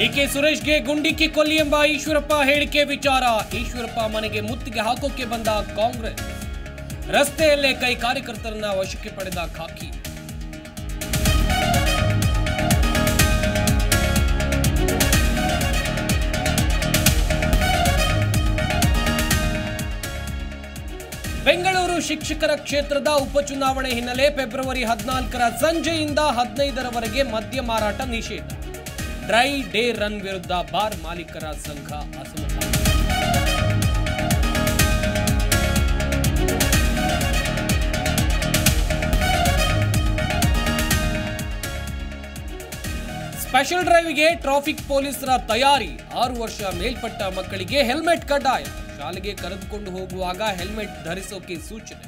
DK ಸುರೇಶ್ಗೆ ಗುಂಡಿಕ್ಕಿ ಕೊಲ್ಲಿ ಎಂಬ ಈಶ್ವರಪ್ಪ ಹೇಳಿಕೆ ವಿಚಾರ. ಈಶ್ವರಪ್ಪ ಮನೆಗೆ ಮುತ್ತಿಗೆ ಹಾಕೋಕೆ ಬಂದ ಕಾಂಗ್ರೆಸ್. ರಸ್ತೆಯಲ್ಲೇ ಕೈ ಕಾರ್ಯಕರ್ತರನ್ನ ವಶಕ್ಕೆ ಪಡೆದ ಖಾಕಿ. ಬೆಂಗಳೂರು ಶಿಕ್ಷಕರ ಕ್ಷೇತ್ರದ ಉಪಚುನಾವಣೆ ಹಿನ್ನೆಲೆ ಫೆಬ್ರವರಿ ಹದಿನಾಲ್ಕರ ಸಂಜೆಯಿಂದ ಹದಿನೈದರವರೆಗೆ ಮದ್ಯ ಮಾರಾಟ ನಿಷೇಧ. ಡ್ರೈ ಡೇ ರನ್ ವಿರುದ್ಧ ಬಾರ್ ಮಾಲೀಕರ ಸಂಘ ಅಸಮಾಧಾನ ಸ್ಪೆಷಲ್ ಡ್ರೈವ್ಗೆ ಟ್ರಾಫಿಕ್ ಪೊಲೀಸರ ತಯಾರಿ ಆರು ವರ್ಷ ಮೇಲ್ಪಟ್ಟ ಮಕ್ಕಳಿಗೆ ಹೆಲ್ಮೆಟ್ ಕಡ್ಡಾಯ ಶಾಲೆಗೆ ಕರೆದುಕೊಂಡು ಹೋಗುವಾಗ ಹೆಲ್ಮೆಟ್ ಧರಿಸೋಕೆ ಸೂಚನೆ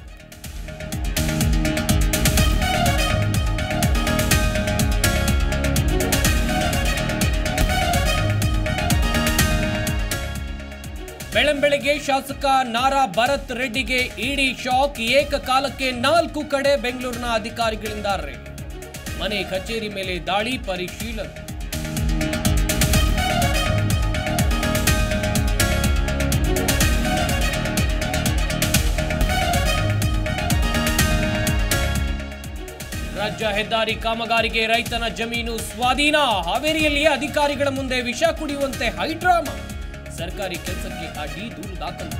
ಬೆಳಂಬೆಳಗ್ಗೆ ಶಾಸಕ ನಾರಾ ಭರತ್ ರೆಡ್ಡಿಗೆ ಇಡಿ ಶಾಕ್. ಏಕಕಾಲಕ್ಕೆ ನಾಲ್ಕು ಕಡೆ ಬೆಂಗಳೂರಿನ ಅಧಿಕಾರಿಗಳಿಂದ ರೇಡ್ ಮನೆ ಕಚೇರಿ ಮೇಲೆ ದಾಳಿ ಪರಿಶೀಲನೆ. ರಾಜ್ಯ ಹೆದ್ದಾರಿ ಕಾಮಗಾರಿಗೆ ರೈತನ ಜಮೀನು ಸ್ವಾಧೀನ. ಹಾವೇರಿಯಲ್ಲಿ ಅಧಿಕಾರಿಗಳ ಮುಂದೆ ವಿಷ ಕುಡಿಯುವಂತೆ ಹೈಡ್ರಾಮಾ. ಸರ್ಕಾರಿ ಕೆಲಸಕ್ಕೆ ಅಡ್ಡಿ ದೂರು ದಾಖಲು